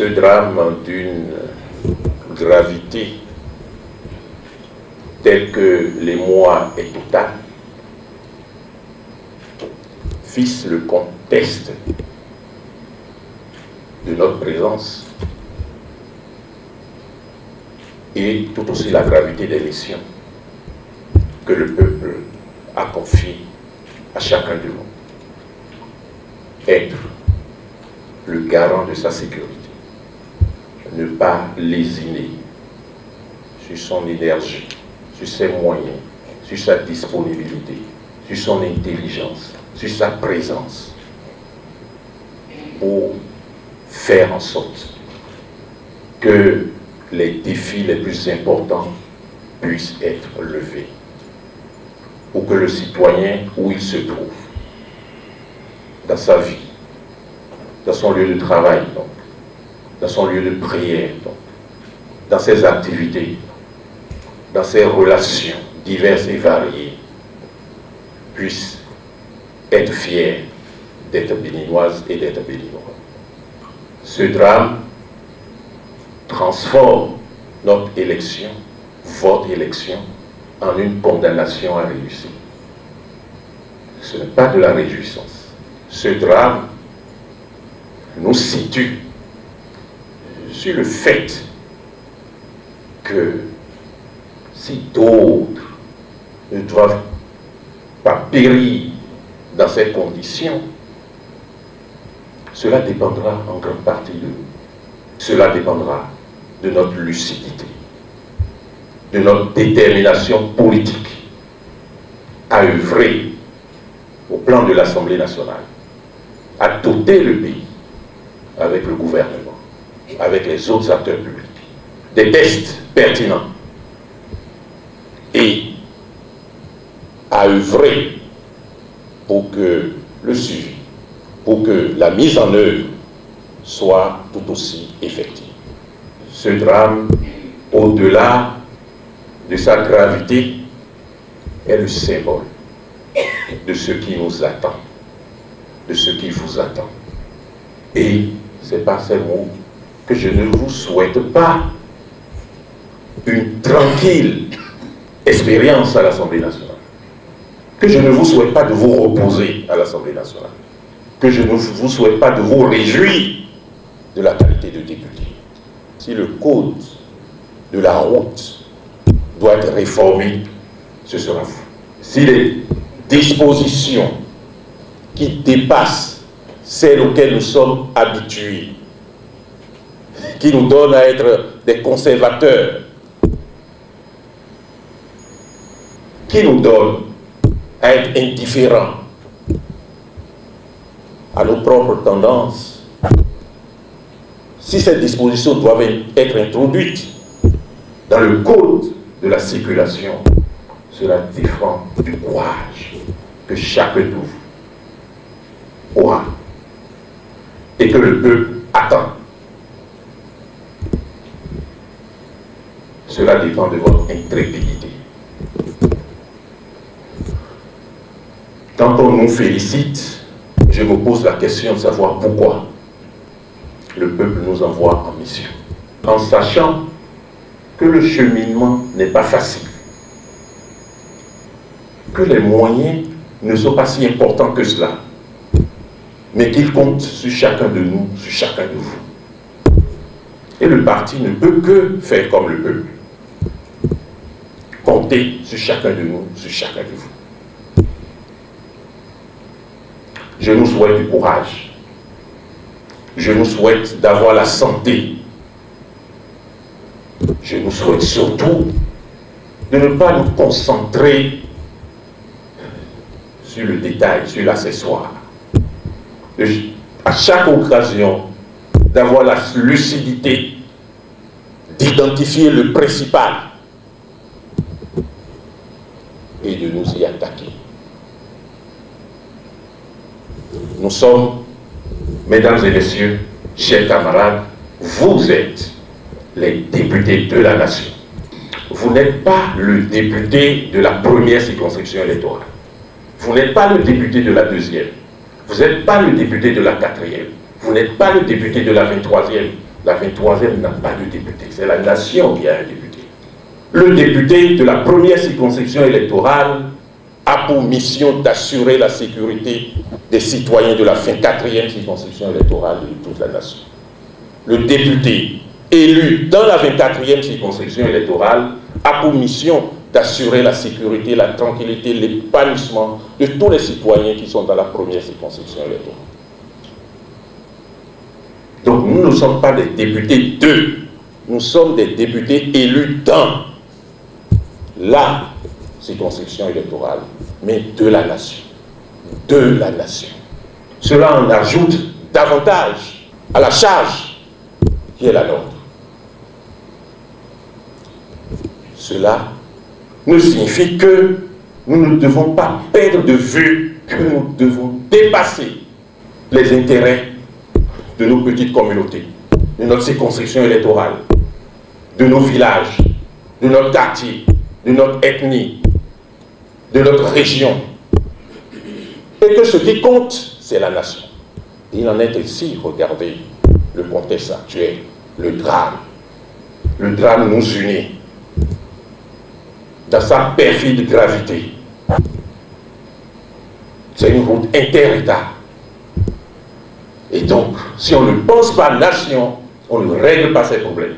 ce drame d'une gravité telle que les mois est total, fils le contexte de notre présence et tout aussi la gravité des missions que le peuple a confiées à chacun de nous. Être le garant de sa sécurité, ne pas lésiner sur son énergie, sur ses moyens, sur sa disponibilité, sur son intelligence, sur sa présence, pour faire en sorte que les défis les plus importants puissent être levés, pour que le citoyen, où il se trouve, dans sa vie, dans son lieu de travail, dans son lieu de prière, dans ses activités, dans ses relations diverses et variées, puisse être fier d'être béninoise et d'être béninois. Ce drame transforme notre élection, votre élection, en une condamnation à réussir. Ce n'est pas de la réjouissance. Ce drame nous situe sur le fait que si d'autres ne doivent pas périr dans ces conditions, cela dépendra en grande partie de nous. Cela dépendra de notre lucidité, de notre détermination politique à œuvrer au plan de l'Assemblée nationale, à doter le pays avec le gouvernement, avec les autres acteurs publics, des tests pertinents et à œuvrer pour que le suivi, pour que la mise en œuvre soit tout aussi effective. Ce drame, au-delà de sa gravité, est le symbole de ce qui nous attend, de ce qui vous attend. Et c'est par ces mots que je ne vous souhaite pas une tranquille expérience à l'Assemblée nationale. Que je ne vous souhaite pas de vous reposer à l'Assemblée nationale. Que je ne vous souhaite pas de vous réjouir de la qualité de député. Si le code de la route doit être réformé, ce sera vous. Si les dispositions qui dépassent celles auxquelles nous sommes habitués, qui nous donnent à être des conservateurs, qui nous donne à être indifférents à nos propres tendances, si ces dispositions doivent être introduites dans le code de la circulation, cela défend du courage que chacun de vous aura et que le peuple attend. Cela dépend de votre intrépidité. Quand on nous félicite, je me pose la question de savoir pourquoi le peuple nous envoie en mission. En sachant que le cheminement n'est pas facile, que les moyens ne sont pas si importants que cela, mais qu'ils comptent sur chacun de nous, sur chacun de vous. Et le parti ne peut que faire comme le peuple. Compter sur chacun de nous, sur chacun de vous. Je nous souhaite du courage. Je nous souhaite d'avoir la santé. Je nous souhaite surtout de ne pas nous concentrer sur le détail, sur l'accessoire. À chaque occasion, d'avoir la lucidité d'identifier le principal et de nous y attaquer. Nous sommes, mesdames et messieurs, chers camarades, vous êtes les députés de la nation. Vous n'êtes pas le député de la première circonscription électorale. Vous n'êtes pas le député de la deuxième. Vous n'êtes pas le député de la quatrième. Vous n'êtes pas le député de la 23e La 23e n'a pas de député. C'est la nation qui a un député. Le député de la première circonscription électorale a pour mission d'assurer la sécurité des citoyens de la 24e circonscription électorale de toute la nation. Le député élu dans la 24e circonscription électorale a pour mission d'assurer la sécurité, la tranquillité, l'épanouissement de tous les citoyens qui sont dans la première circonscription électorale. Donc nous ne sommes pas des députés de, nous sommes des députés élus dans la circonscription électorale, mais de la nation. De la nation. Cela en ajoute davantage à la charge qui est la nôtre. Cela ne signifie que nous ne devons pas perdre de vue que nous devons dépasser les intérêts de nos petites communautés, de notre circonscription électorale, de nos villages, de notre quartier, de notre ethnie, de notre région. Et que ce qui compte, c'est la nation. Il en est ainsi, regardez le contexte actuel, le drame. Le drame nous unit dans sa perfide gravité. C'est une route inter-État. Et donc, si on ne pense pas nation, on ne règle pas ces problèmes.